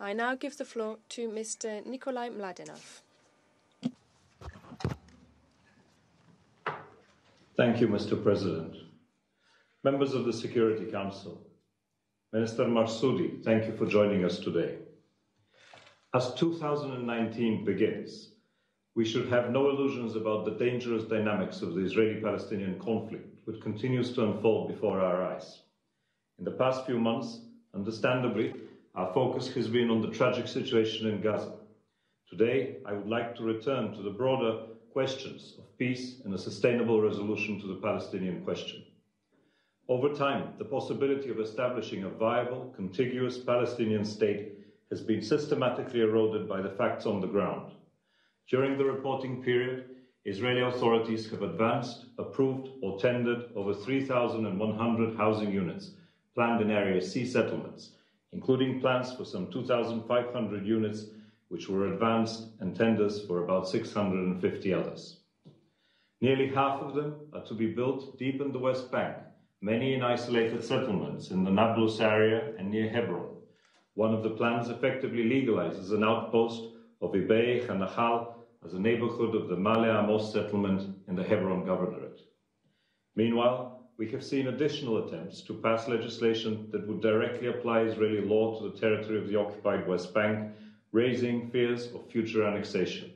I now give the floor to Mr. Nickolay Mladenov. Thank you, Mr. President. Members of the Security Council, Minister Marsoudi, thank you for joining us today. As 2019 begins, we should have no illusions about the dangerous dynamics of the Israeli Palestinian conflict, which continues to unfold before our eyes. In the past few months, understandably, our focus has been on the tragic situation in Gaza. Today, I would like to return to the broader questions of peace and a sustainable resolution to the Palestinian question. Over time, the possibility of establishing a viable, contiguous Palestinian state has been systematically eroded by the facts on the ground. During the reporting period, Israeli authorities have advanced, approved, or tendered over 3,100 housing units planned in Area C settlements, including plans for some 2,500 units, which were advanced, and tenders for about 650 others. Nearly half of them are to be built deep in the West Bank, many in isolated settlements in the Nablus area and near Hebron. One of the plans effectively legalizes an outpost of Ibei Hanachal as a neighborhood of the Ma'ale Amos settlement in the Hebron Governorate. Meanwhile, we have seen additional attempts to pass legislation that would directly apply Israeli law to the territory of the occupied West Bank, raising fears of future annexation.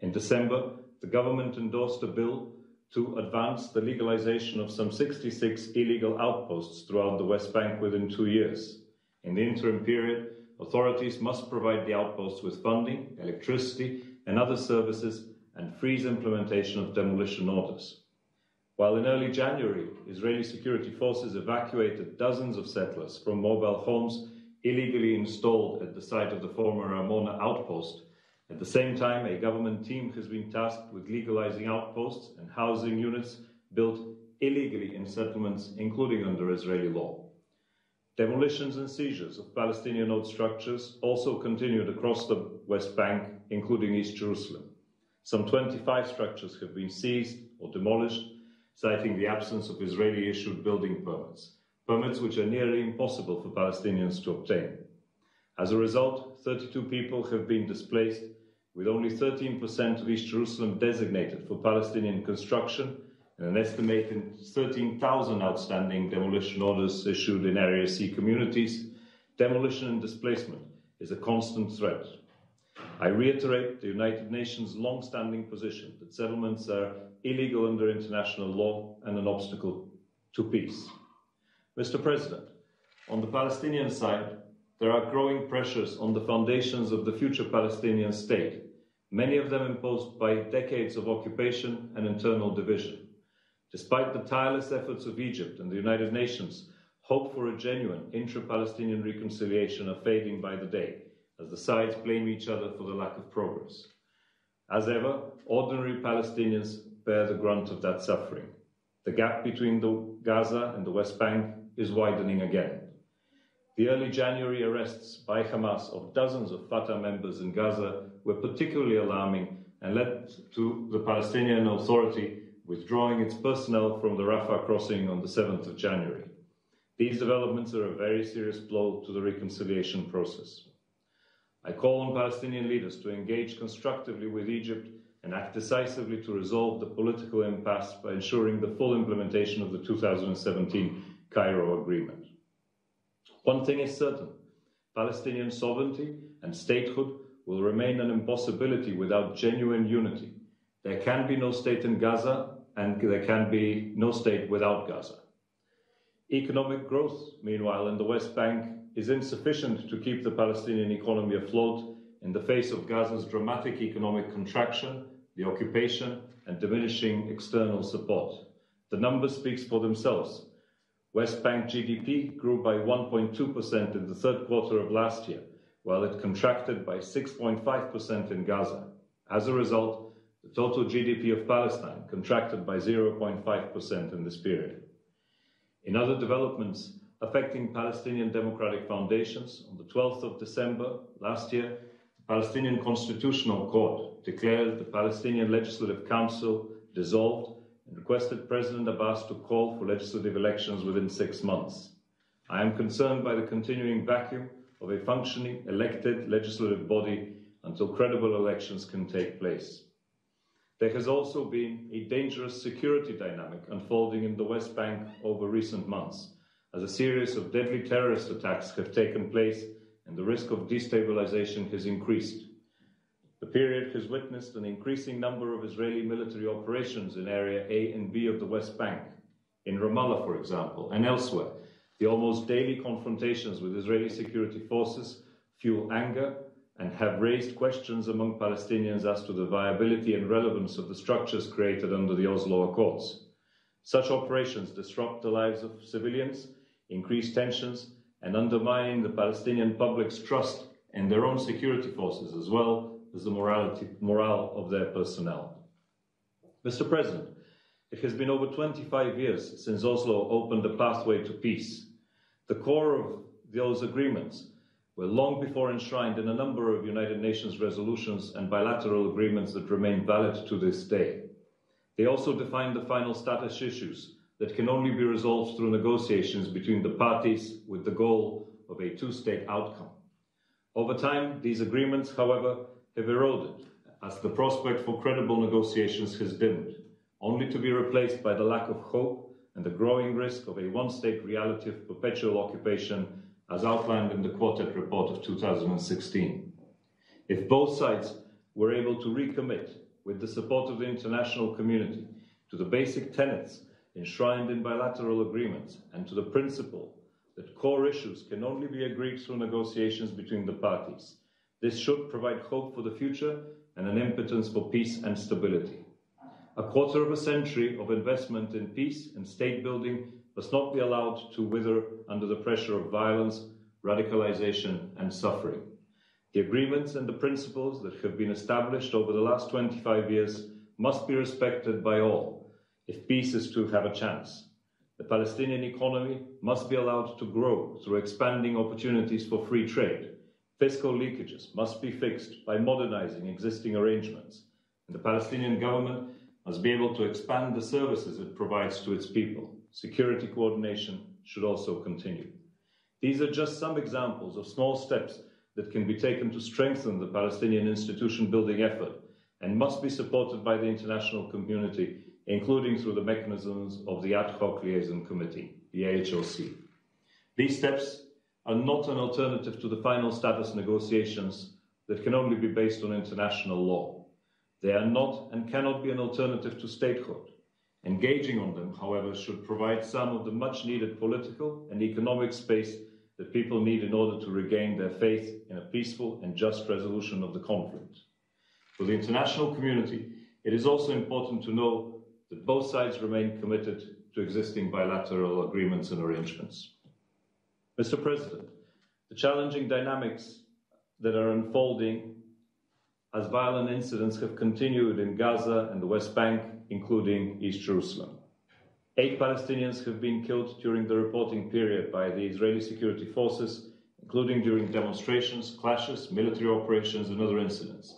In December, the government endorsed a bill to advance the legalization of some 66 illegal outposts throughout the West Bank within two years. In the interim period, authorities must provide the outposts with funding, electricity, and other services and freeze implementation of demolition orders. While in early January, Israeli security forces evacuated dozens of settlers from mobile homes illegally installed at the site of the former Amona outpost, at the same time, a government team has been tasked with legalizing outposts and housing units built illegally in settlements, including under Israeli law. Demolitions and seizures of Palestinian owned structures also continued across the West Bank, including East Jerusalem. Some 25 structures have been seized or demolished, citing the absence of Israeli issued building permits, permits which are nearly impossible for Palestinians to obtain. As a result, 32 people have been displaced, with only 13% of East Jerusalem designated for Palestinian construction and an estimated 13,000 outstanding demolition orders issued in Area C communities, demolition and displacement is a constant threat. I reiterate the United Nations long-standing position that settlements are illegal under international law and an obstacle to peace. Mr. President, on the Palestinian side, there are growing pressures on the foundations of the future Palestinian state, many of them imposed by decades of occupation and internal division. Despite the tireless efforts of Egypt and the United Nations, hope for a genuine intra-Palestinian reconciliation are fading by the day, as the sides blame each other for the lack of progress. As ever, ordinary Palestinians bear the grunt of that suffering. The gap between the Gaza and the West Bank is widening again. The early January arrests by Hamas of dozens of Fatah members in Gaza were particularly alarming and led to the Palestinian Authority withdrawing its personnel from the Rafah crossing on the 7th of January. These developments are a very serious blow to the reconciliation process. I call on Palestinian leaders to engage constructively with Egypt and act decisively to resolve the political impasse by ensuring the full implementation of the 2017 Cairo Agreement. One thing is certain Palestinian sovereignty and statehood will remain an impossibility without genuine unity. There can be no state in Gaza and there can be no state without Gaza. Economic growth, meanwhile, in the West Bank is insufficient to keep the Palestinian economy afloat in the face of Gaza's dramatic economic contraction, the occupation, and diminishing external support. The numbers speak for themselves. West Bank GDP grew by 1.2% in the third quarter of last year, while it contracted by 6.5% in Gaza. As a result, the total GDP of Palestine contracted by 0.5% in this period. In other developments affecting Palestinian democratic foundations, on the 12th of December last year, Palestinian Constitutional Court declared the Palestinian Legislative Council dissolved and requested President Abbas to call for legislative elections within six months. I am concerned by the continuing vacuum of a functioning, elected legislative body until credible elections can take place. There has also been a dangerous security dynamic unfolding in the West Bank over recent months, as a series of deadly terrorist attacks have taken place and the risk of destabilization has increased. The period has witnessed an increasing number of Israeli military operations in Area A and B of the West Bank, in Ramallah, for example, and elsewhere. The almost daily confrontations with Israeli security forces fuel anger and have raised questions among Palestinians as to the viability and relevance of the structures created under the Oslo Accords. Such operations disrupt the lives of civilians, increase tensions, and undermining the Palestinian public's trust in their own security forces as well as the morality, morale of their personnel. Mr. President, it has been over 25 years since Oslo opened the pathway to peace. The core of those agreements were long before enshrined in a number of United Nations resolutions and bilateral agreements that remain valid to this day. They also define the final status issues that can only be resolved through negotiations between the parties with the goal of a two state outcome. Over time, these agreements, however, have eroded as the prospect for credible negotiations has dimmed, only to be replaced by the lack of hope and the growing risk of a one state reality of perpetual occupation as outlined in the Quartet report of 2016. If both sides were able to recommit, with the support of the international community, to the basic tenets enshrined in bilateral agreements and to the principle that core issues can only be agreed through negotiations between the parties. This should provide hope for the future and an impetus for peace and stability. A quarter of a century of investment in peace and state building must not be allowed to wither under the pressure of violence, radicalization, and suffering. The agreements and the principles that have been established over the last 25 years must be respected by all if peace is to have a chance. The Palestinian economy must be allowed to grow through expanding opportunities for free trade. Fiscal leakages must be fixed by modernizing existing arrangements. And the Palestinian government must be able to expand the services it provides to its people. Security coordination should also continue. These are just some examples of small steps that can be taken to strengthen the Palestinian institution building effort and must be supported by the international community including through the mechanisms of the Ad hoc Liaison Committee, the AHLC. These steps are not an alternative to the final status negotiations that can only be based on international law. They are not and cannot be an alternative to statehood. Engaging on them, however, should provide some of the much needed political and economic space that people need in order to regain their faith in a peaceful and just resolution of the conflict. For the international community, it is also important to know that both sides remain committed to existing bilateral agreements and arrangements. Mr. President, the challenging dynamics that are unfolding as violent incidents have continued in Gaza and the West Bank, including East Jerusalem. Eight Palestinians have been killed during the reporting period by the Israeli security forces, including during demonstrations, clashes, military operations, and other incidents.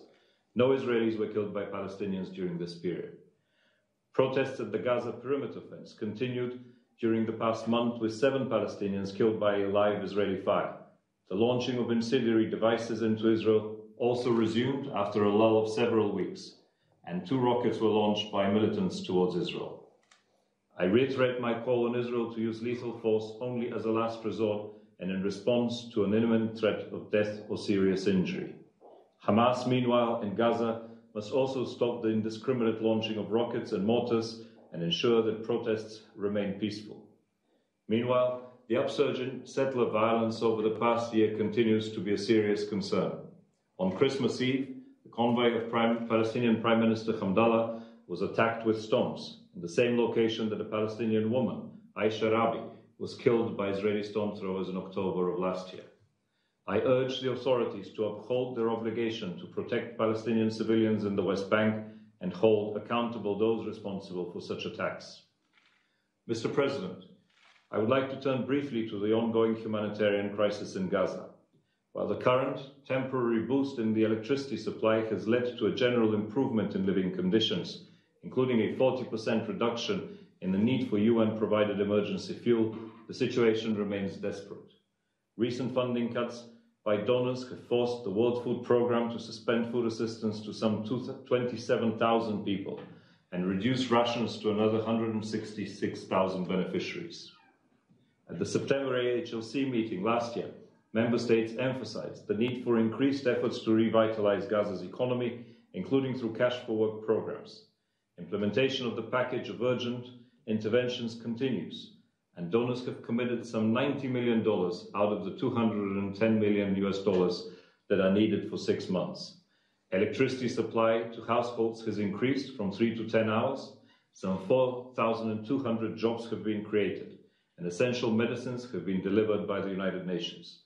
No Israelis were killed by Palestinians during this period. Protests at the Gaza perimeter fence continued during the past month with seven Palestinians killed by live Israeli fire. The launching of incendiary devices into Israel also resumed after a lull of several weeks, and two rockets were launched by militants towards Israel. I reiterate my call on Israel to use lethal force only as a last resort and in response to an imminent threat of death or serious injury. Hamas, meanwhile, in Gaza must also stop the indiscriminate launching of rockets and mortars and ensure that protests remain peaceful. Meanwhile, the upsurge in settler violence over the past year continues to be a serious concern. On Christmas Eve, the convoy of Prime, Palestinian Prime Minister Hamdallah was attacked with stones in the same location that a Palestinian woman, Aisha Rabi, was killed by Israeli storm throwers in October of last year. I urge the authorities to uphold their obligation to protect Palestinian civilians in the West Bank and hold accountable those responsible for such attacks. Mr. President, I would like to turn briefly to the ongoing humanitarian crisis in Gaza. While the current temporary boost in the electricity supply has led to a general improvement in living conditions, including a 40% reduction in the need for UN provided emergency fuel, the situation remains desperate. Recent funding cuts by donors have forced the World Food Programme to suspend food assistance to some 27,000 people and reduce rations to another 166,000 beneficiaries. At the September AHLC meeting last year, member states emphasized the need for increased efforts to revitalize Gaza's economy, including through cash for work programs. Implementation of the package of urgent interventions continues, and donors have committed some $90 million out of the 210 million US dollars that are needed for six months. Electricity supply to households has increased from 3 to 10 hours. Some 4,200 jobs have been created, and essential medicines have been delivered by the United Nations.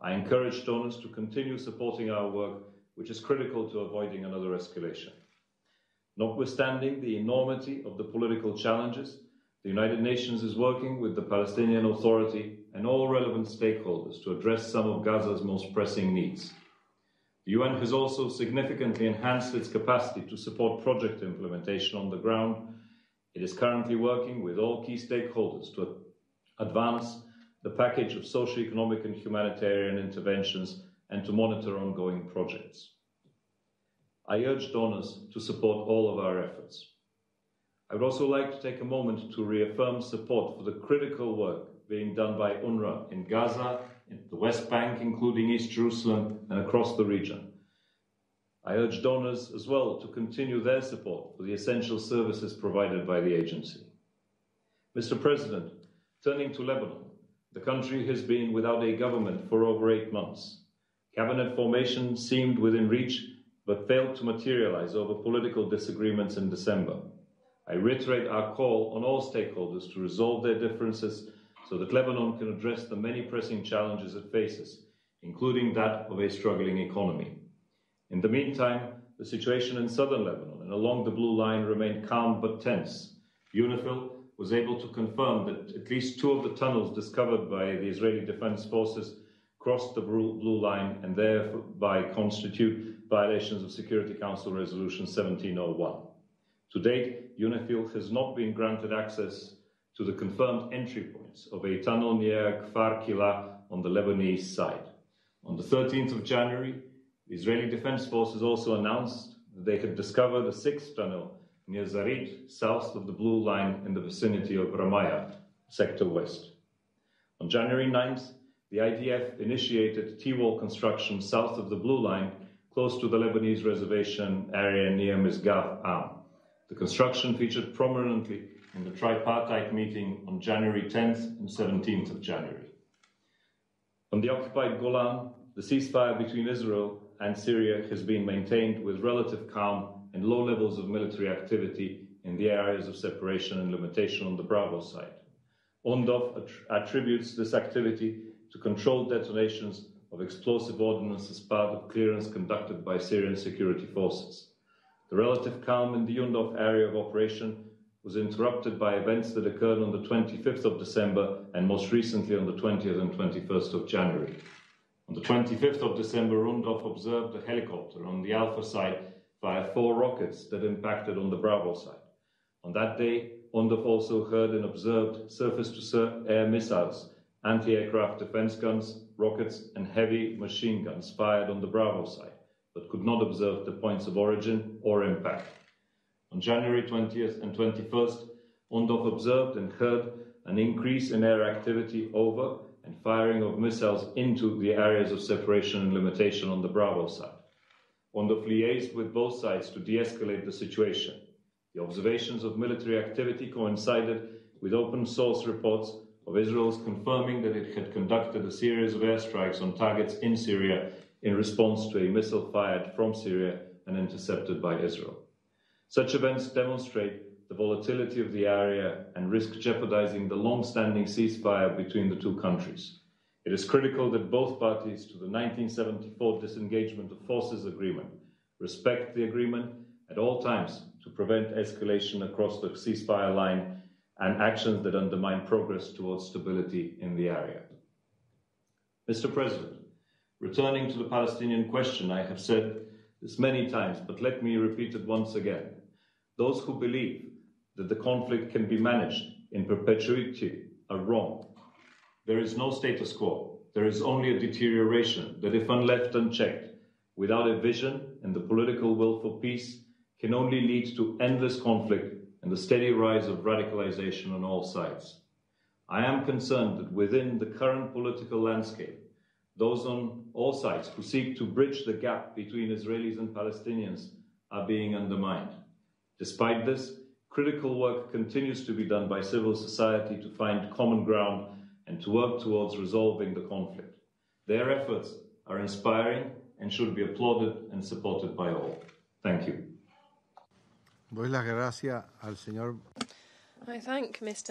I encourage donors to continue supporting our work, which is critical to avoiding another escalation. Notwithstanding the enormity of the political challenges, the United Nations is working with the Palestinian Authority and all relevant stakeholders to address some of Gaza's most pressing needs. The UN has also significantly enhanced its capacity to support project implementation on the ground. It is currently working with all key stakeholders to advance the package of socio-economic and humanitarian interventions and to monitor ongoing projects. I urge donors to support all of our efforts. I would also like to take a moment to reaffirm support for the critical work being done by UNRWA in Gaza, in the West Bank, including East Jerusalem, and across the region. I urge donors as well to continue their support for the essential services provided by the agency. Mr. President, turning to Lebanon, the country has been without a government for over eight months. Cabinet formation seemed within reach, but failed to materialize over political disagreements in December. I reiterate our call on all stakeholders to resolve their differences so that Lebanon can address the many pressing challenges it faces, including that of a struggling economy. In the meantime, the situation in southern Lebanon and along the Blue Line remained calm but tense. UNIFIL was able to confirm that at least two of the tunnels discovered by the Israeli Defense Forces crossed the Blue Line and thereby constitute violations of Security Council Resolution 1701. To date, UNIFIL has not been granted access to the confirmed entry points of a tunnel near Kfar Kila on the Lebanese side. On the 13th of January, the Israeli Defense Forces also announced that they had discovered a sixth tunnel near Zarit, south of the Blue Line in the vicinity of Ramaya, Sector West. On January 9th, the IDF initiated T-wall construction south of the Blue Line, close to the Lebanese reservation area near Misgav Am. The construction featured prominently in the tripartite meeting on January 10th and 17th of January. On the occupied Golan, the ceasefire between Israel and Syria has been maintained with relative calm and low levels of military activity in the areas of separation and limitation on the Bravo side. UNDOF attributes this activity to controlled detonations of explosive ordnance as part of clearance conducted by Syrian security forces. The relative calm in the UNDOF area of operation was interrupted by events that occurred on the 25th of December and most recently on the 20th and 21st of January. On the 25th of December, UNDOF observed a helicopter on the Alpha side via four rockets that impacted on the Bravo side. On that day, UNDOF also heard and observed surface-to-air missiles, anti-aircraft defense guns, rockets, and heavy machine guns fired on the Bravo side but could not observe the points of origin or impact. On January 20th and 21st, UNDOF observed and heard an increase in air activity over and firing of missiles into the areas of separation and limitation on the Bravo side. UNDOF liaised with both sides to de-escalate the situation. The observations of military activity coincided with open source reports of Israel's confirming that it had conducted a series of airstrikes on targets in Syria in response to a missile fired from Syria and intercepted by Israel. Such events demonstrate the volatility of the area and risk jeopardizing the long standing ceasefire between the two countries. It is critical that both parties to the 1974 Disengagement of Forces Agreement respect the agreement at all times to prevent escalation across the ceasefire line and actions that undermine progress towards stability in the area. Mr. President, Returning to the Palestinian question, I have said this many times, but let me repeat it once again. Those who believe that the conflict can be managed in perpetuity are wrong. There is no status quo. there is only a deterioration that, if unleft unchecked, without a vision and the political will for peace, can only lead to endless conflict and the steady rise of radicalization on all sides. I am concerned that within the current political landscape, those on all sides who seek to bridge the gap between Israelis and Palestinians are being undermined. Despite this, critical work continues to be done by civil society to find common ground and to work towards resolving the conflict. Their efforts are inspiring and should be applauded and supported by all. Thank you. Doy las gracias al señor I thank Mr.